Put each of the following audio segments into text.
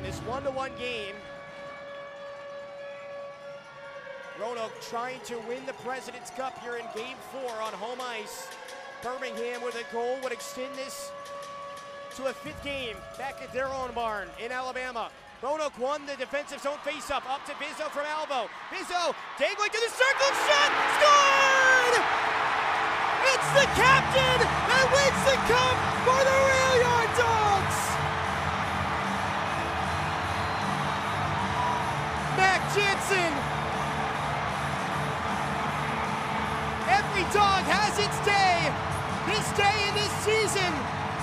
in this one-to-one game. Roanoke trying to win the President's Cup here in game four on home ice. Birmingham with a goal would extend this to a fifth game back at their own barn in Alabama. Roanoke won the defensive zone faceoff up Up to Bizzo from Alvo. Bizzo dangling to the circle, shot, scored! It's the captain that wins Mac Jansen. Every dog has its day. This day in this season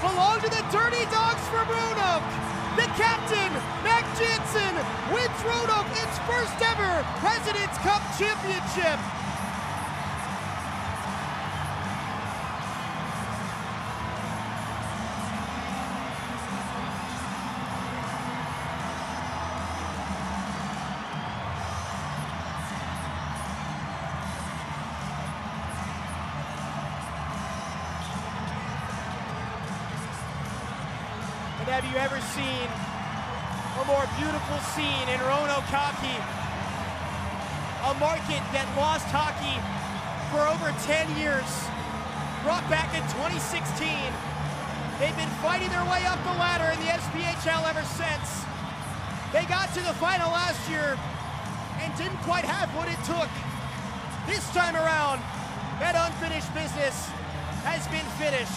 belong to the Dirty Dogs from Roanoke. The captain, Mac Jansen, wins Roanoke its first ever President's Cup championship. Have you ever seen a more beautiful scene in Roanoke hockey? A market that lost hockey for over 10 years, brought back in 2016. They've been fighting their way up the ladder in the SPHL ever since. They got to the final last year and didn't quite have what it took. This time around, that unfinished business has been finished.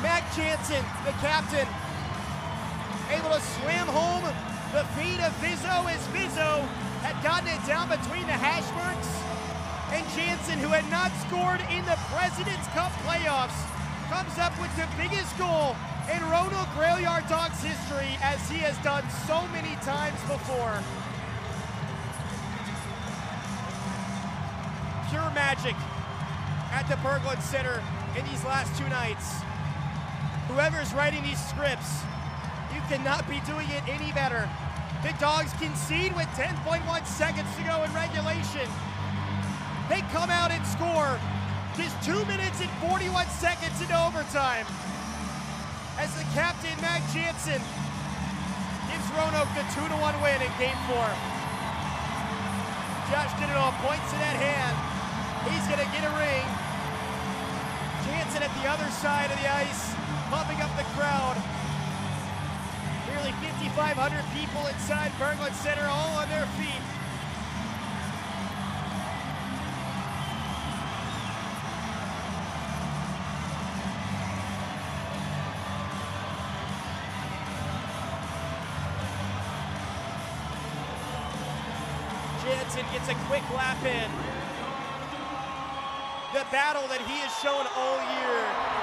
Mac Jansen, the captain, slam home the feet of Bizzo as Bizzo had gotten it down between the hash marks. And Jansen, who had not scored in the President's Cup playoffs, comes up with the biggest goal in Roanoke Rail Yard Dawgs history as he has done so many times before. Pure magic at the Berglund Center in these last two nights. Whoever's writing these scripts, you cannot be doing it any better. The Dogs concede with 10.1 seconds to go in regulation. They come out and score just 2 minutes and 41 seconds in overtime. As the captain, Matt Jansen, gives Roanoke the 2 to 1 win in game four. Josh Dittendall points to that hand. He's going to get a ring. Jansen at the other side of the ice, pumping up the crowd. 2,500 people inside Berglund Center, all on their feet. Jansen gets a quick lap in. The battle that he has shown all year.